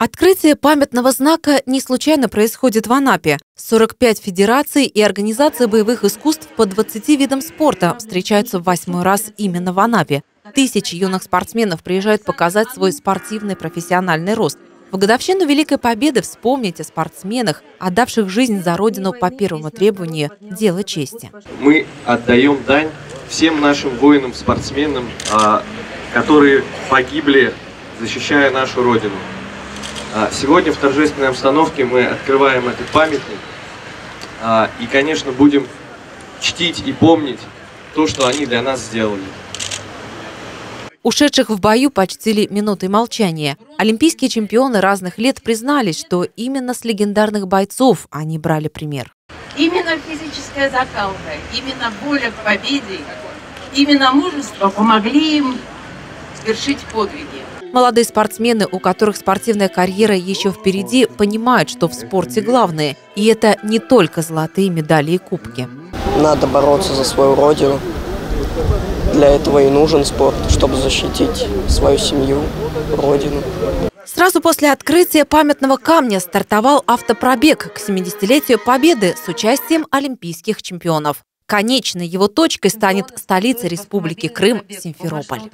Открытие памятного знака не случайно происходит в Анапе. 45 федераций и организаций боевых искусств по 20 видам спорта встречаются в восьмой раз именно в Анапе. Тысячи юных спортсменов приезжают показать свой спортивный профессиональный рост. В годовщину Великой Победы вспомнить о спортсменах, отдавших жизнь за Родину по первому требованию – дело чести. Мы отдаем дань всем нашим воинам-спортсменам, а, которые погибли, защищая нашу Родину. А, сегодня в торжественной обстановке мы открываем этот памятник а, и, конечно, будем чтить и помнить то, что они для нас сделали. Ушедших в бою почтили минутой молчания. Олимпийские чемпионы разных лет признались, что именно с легендарных бойцов они брали пример. Именно физическая закалка, именно воля к победе, именно мужество помогли им совершить подвиги. Молодые спортсмены, у которых спортивная карьера еще впереди, понимают, что в спорте главное. И это не только золотые медали и кубки. Надо бороться за свою родину. Для этого и нужен спорт, чтобы защитить свою семью, родину. Сразу после открытия памятного камня стартовал автопробег к 70-летию Победы с участием олимпийских чемпионов. Конечной его точкой станет столица Республики Крым – Симферополь.